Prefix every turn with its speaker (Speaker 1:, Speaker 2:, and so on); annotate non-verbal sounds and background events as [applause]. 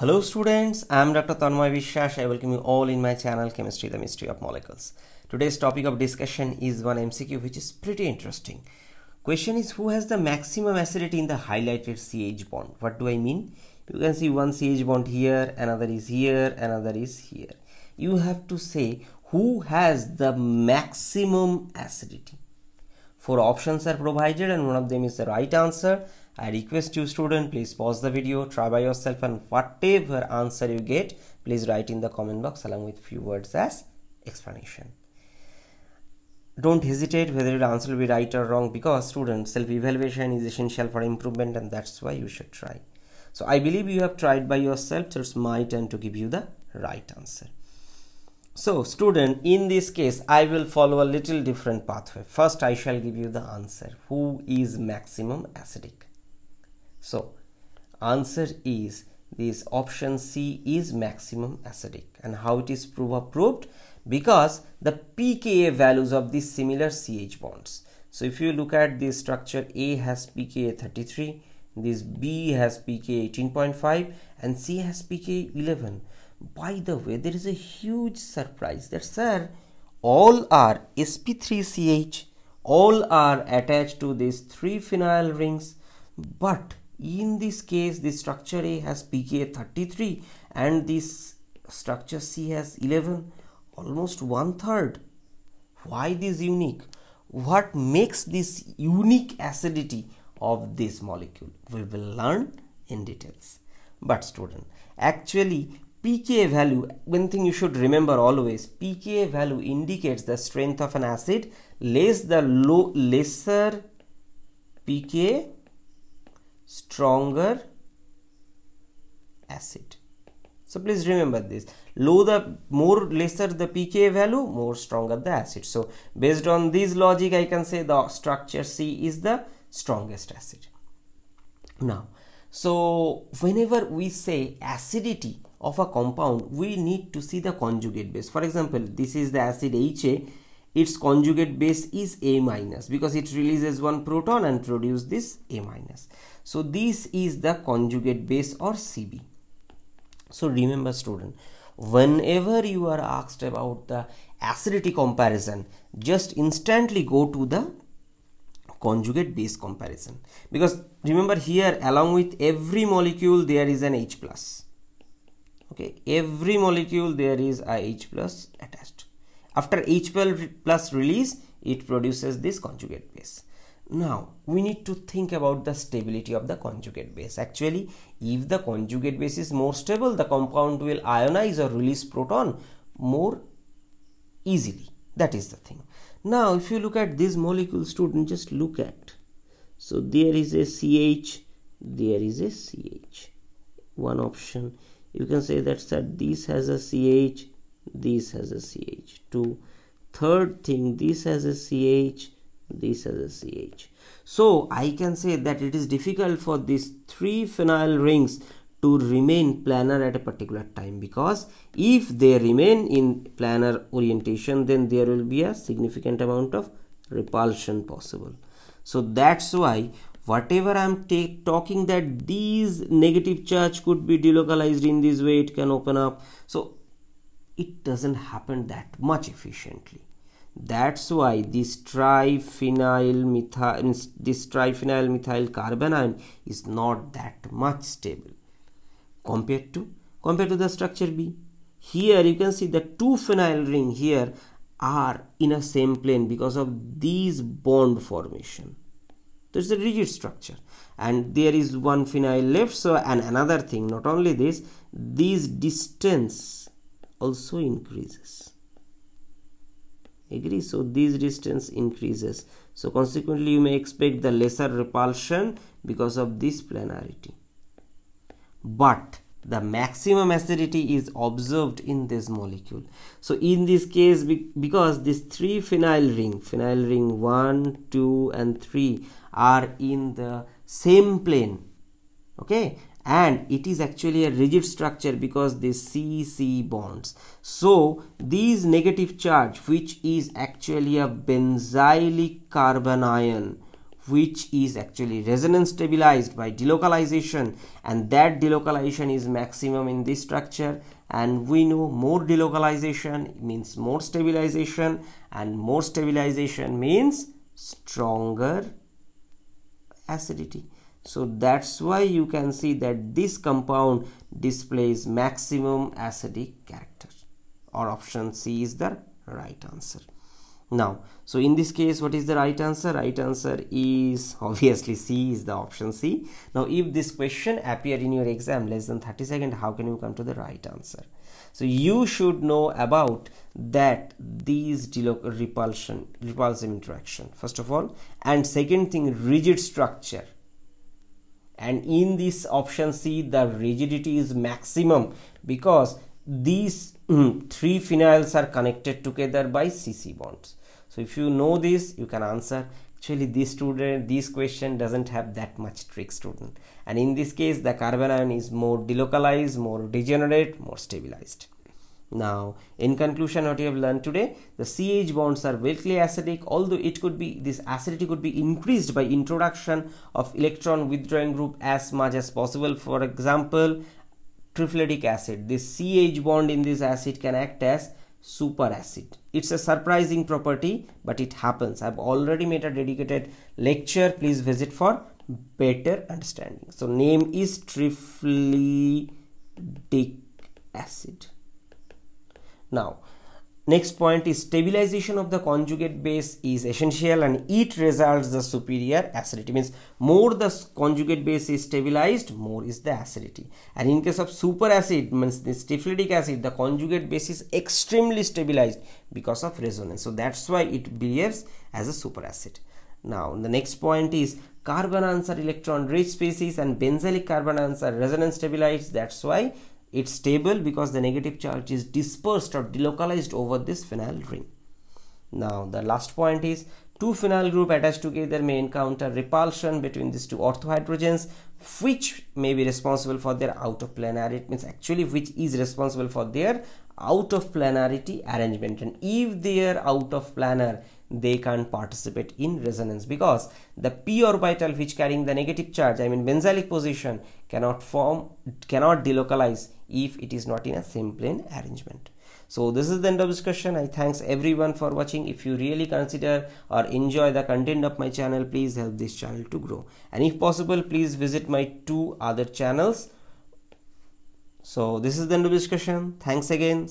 Speaker 1: Hello students, I am Dr. Tanmoy Biswas. I welcome you all in my channel Chemistry the Mystery of Molecules. Today's topic of discussion is one MCQ which is pretty interesting. Question is who has the maximum acidity in the highlighted CH bond? What do I mean? You can see one CH bond here, another is here, another is here. You have to say who has the maximum acidity. Four options are provided and one of them is the right answer I request you student please pause the video try by yourself and whatever answer you get please write in the comment box along with few words as explanation. Don't hesitate whether your answer will be right or wrong because student self-evaluation is essential for improvement and that's why you should try. So I believe you have tried by yourself so it's my turn to give you the right answer. So student, in this case, I will follow a little different pathway. First, I shall give you the answer. Who is maximum acidic? So answer is this option C is maximum acidic. And how it is prove proved because the pKa values of these similar CH bonds. So if you look at this structure A has pKa 33 this B has pKa 18.5 and C has pKa 11 by the way there is a huge surprise that sir all are sp3ch all are attached to these three phenyl rings. But in this case the structure A has pKa 33 and this structure C has 11 almost one third why this unique? What makes this unique acidity of this molecule? We will learn in details. But student actually pKa value one thing you should remember always pKa value indicates the strength of an acid less the low lesser pKa stronger acid. So please remember this. Low the more lesser the pKa value more stronger the acid. So based on this logic i can say the structure c is the strongest acid. Now so whenever we say acidity of a compound we need to see the conjugate base. For example this is the acid ha its conjugate base is a minus because it releases one proton and produce this a minus. So this is the conjugate base or CB. So remember student, whenever you are asked about the acidity comparison, just instantly go to the conjugate base comparison. Because remember here along with every molecule there is an H plus. Okay every molecule there is a H plus attached after H plus release it produces this conjugate base. Now we need to think about the stability of the conjugate base. Actually if the conjugate base is more stable the compound will ionize or release proton more easily. That is the thing. Now if you look at this molecule student just look at. So there is a ch there is a ch one option you can say that that this has a ch this has a ch two third thing this has a ch this has a CH. So I can say that it is difficult for these three phenyl rings to remain planar at a particular time because if they remain in planar orientation then there will be a significant amount of repulsion possible. So that's why whatever I'm talking that these negative charge could be delocalized in this way it can open up. So it doesn't happen that much efficiently. That's why this triphenyl methyl this triphenyl methyl is not that much stable. Compared to compared to the structure B. Here you can see the two phenyl ring here are in a same plane because of these bond formation. There's a rigid structure. And there is one phenyl left so and another thing not only this this distance also increases. Agree? So this distance increases. So consequently you may expect the lesser repulsion because of this planarity. But the maximum acidity is observed in this molecule. So in this case because this three phenyl ring phenyl ring 1 2 and 3 are in the same plane okay and it is actually a rigid structure because they CC bonds. So these negative charge which is actually a benzylic carbanion which is actually resonance stabilized by delocalization and that delocalization is maximum in this structure and we know more delocalization means more stabilization and more stabilization means stronger acidity so that's why you can see that this compound displays maximum acidic character. Or option C is the right answer. Now so in this case what is the right answer? Right answer is [laughs] obviously c is the option c. Now if this question appear in your exam less than 30 seconds how can you come to the right answer? So you should know about that these repulsion repulsive interaction first of all. And second thing rigid structure and in this option c the rigidity is maximum because these mm, three phenyls are connected together by cc bonds. So if you know this you can answer. Actually this student this question doesn't have that much trick student. And in this case the carbanion is more delocalized more degenerate more stabilized now in conclusion what you have learned today the CH bonds are weakly acidic although it could be this acidity could be increased by introduction of electron withdrawing group as much as possible. For example triflidic acid. This CH bond in this acid can act as superacid it's a surprising property but it happens. I've already made a dedicated lecture. Please visit for better understanding. So name is triflidic acid now Next point is stabilization of the conjugate base is essential and it results the superior acidity. Means more the conjugate base is stabilized more is the acidity. And in case of superacid means the triflidic acid the conjugate base is extremely stabilized because of resonance. So that's why it behaves as a superacid. Now the next point is carbon are electron rich species and benzylic carbon are resonance stabilized. That's why it's stable because the negative charge is dispersed or delocalized over this phenyl ring. Now the last point is two phenyl group attached together may encounter repulsion between these two orthohydrogens which may be responsible for their out of planarity it means actually which is responsible for their out of planarity arrangement and if they are out of planar they can't participate in resonance because the p orbital which carrying the negative charge i mean benzylic position cannot form cannot delocalize if it is not in a same plane arrangement. So this is the end of discussion. I thanks everyone for watching. If you really consider or enjoy the content of my channel please help this channel to grow. And if possible please visit my two other channels. So this is the end of discussion. Thanks again